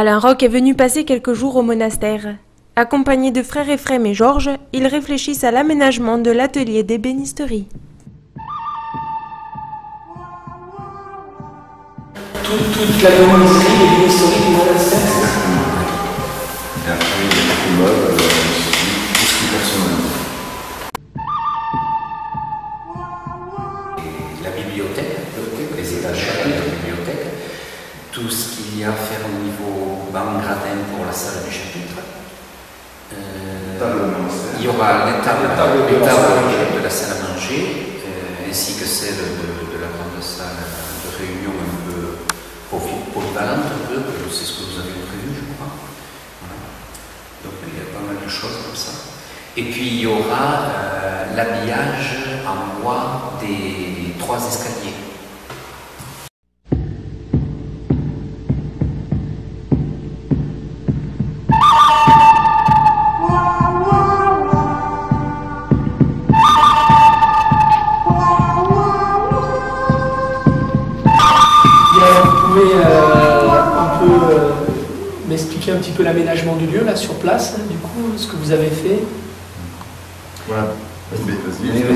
Alain Roch est venu passer quelques jours au monastère. Accompagné de frères Ephrem et Georges, ils réfléchissent à l'aménagement de l'atelier d'ébénisterie. Toute, toute la menuiserie, l'ébénisterie du monastère, c'est ça il y aura tables de les la tables salle à manger. de la salle à manger, euh, ainsi que celle de, de la grande salle de réunion un peu poly- polyvalente, un peu, que c'est ce que vous avez prévu, je crois. Voilà. Donc il y a pas mal de choses comme ça. Et puis il y aura euh, l'habillage en bois des trois escaliers. Là sur place, du coup, ce que vous avez fait. Voilà. Vas-y, vas-y.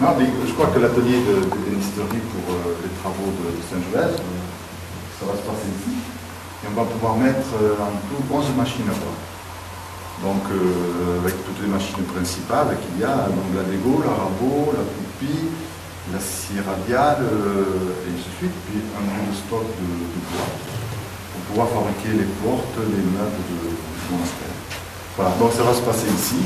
Non, mais je crois que l'atelier de, pour euh, les travaux de Saint-Joël, euh, ça va se passer ici. Et on va pouvoir mettre euh, en tout 11 machines à bois. Donc, euh, avec toutes les machines principales qu'il y a, donc la Lego, la Rabot, la Toupie, la scie radiale, euh, et ainsi de suite, puis un grand stock de, de bois pour pouvoir fabriquer les portes, les meubles de, du monastère. Voilà, donc ça va se passer ici.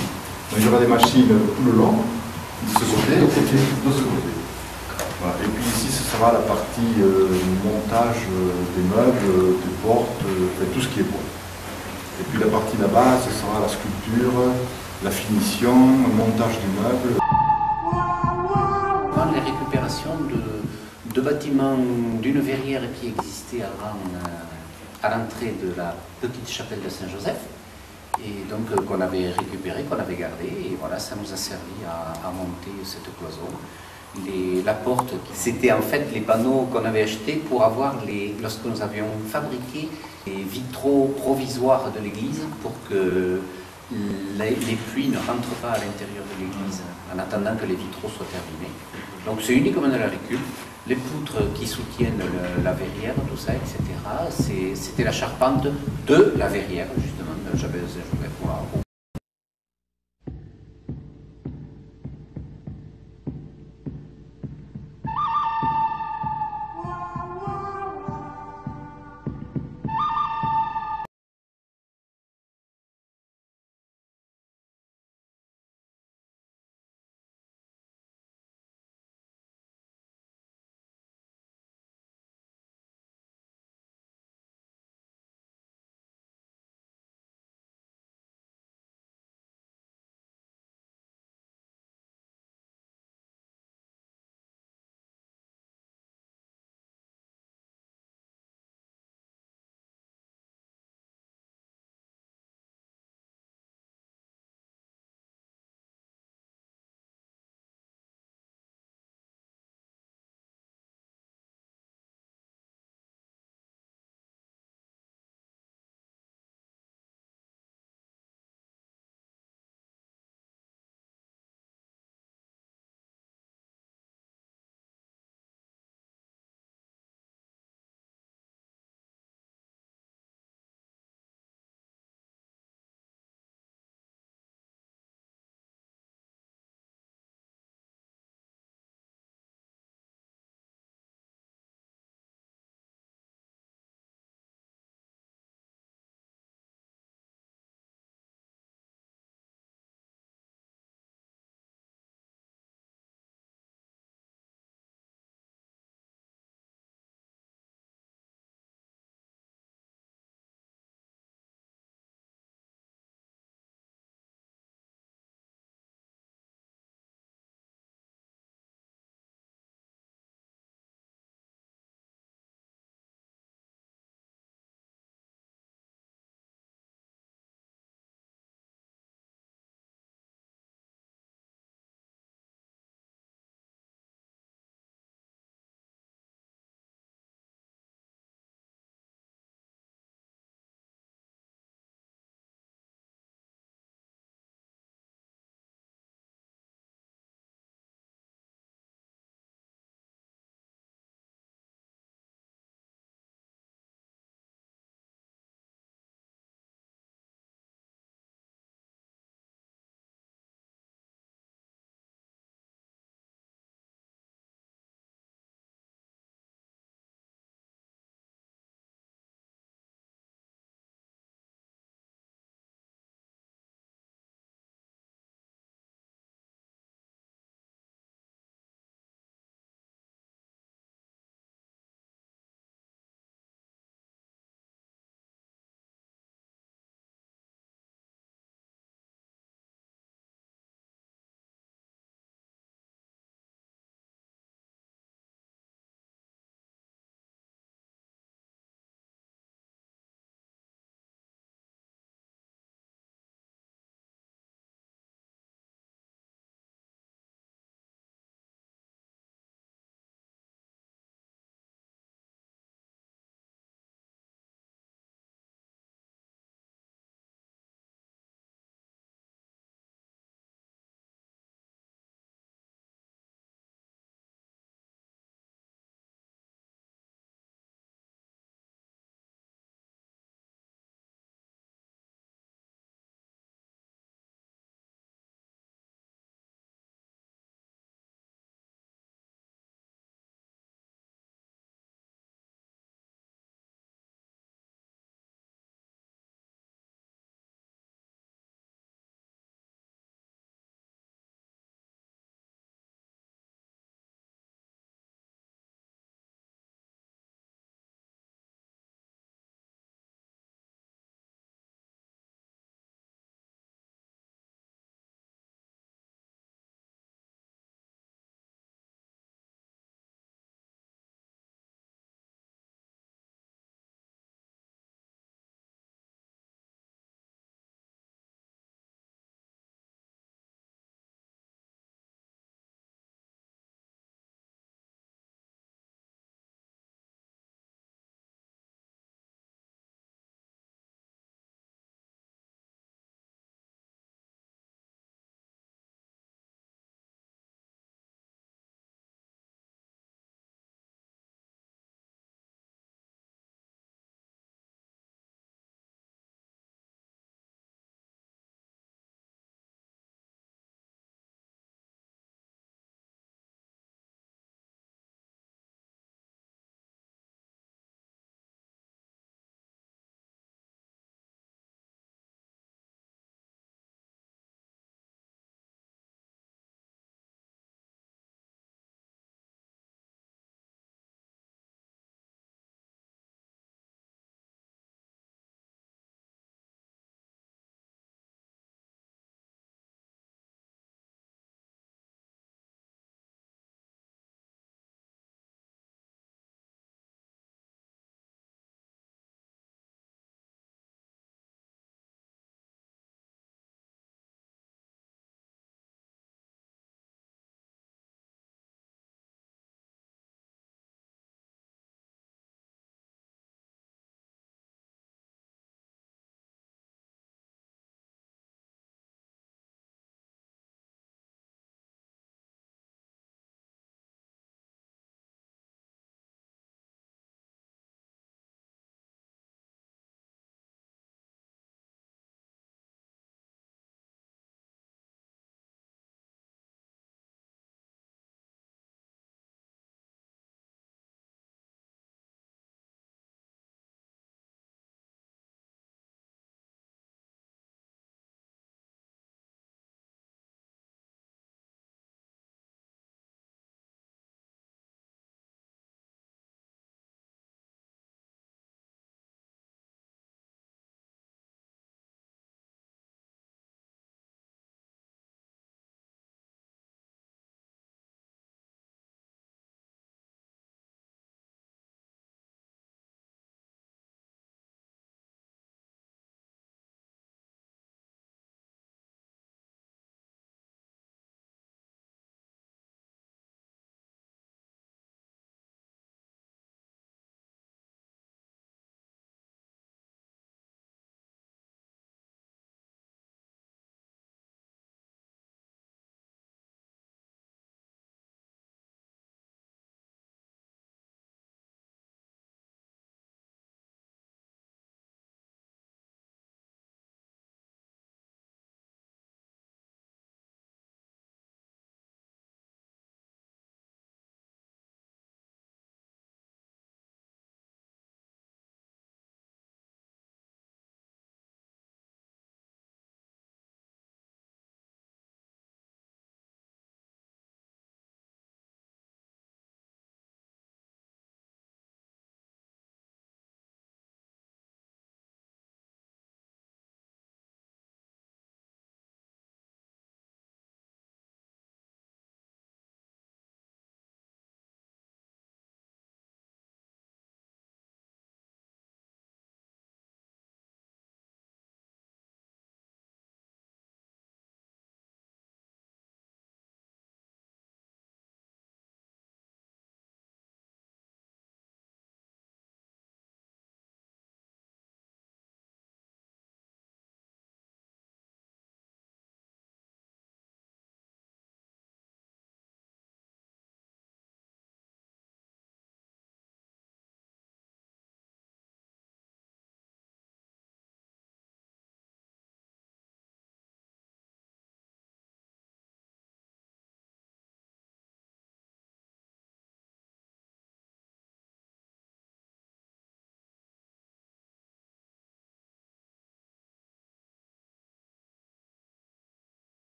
Il y aura des machines tout le long, de ce côté, de ce côté. Et puis ici, ce sera la partie euh, montage euh, des meubles, euh, des portes, tout ce qui est bois. Et puis la partie là-bas, ce sera la sculpture, la finition, le montage du meuble. Les récupérations de, bâtiments d'une verrière qui existait avant à l'entrée de la petite chapelle de Saint-Joseph, et donc euh, qu'on avait récupéré, qu'on avait gardé, et voilà, ça nous a servi à, à monter cette cloison. Les- la porte, c'était en fait les panneaux qu'on avait achetés pour avoir, les, lorsque nous avions fabriqué les vitraux provisoires de l'église pour que les, les pluies ne rentrent pas à l'intérieur de l'église en attendant que les vitraux soient terminés. Donc c'est uniquement de la récup. Les poutres qui soutiennent la verrière, tout ça, etc., c'était la charpente de la verrière, justement. Voilà.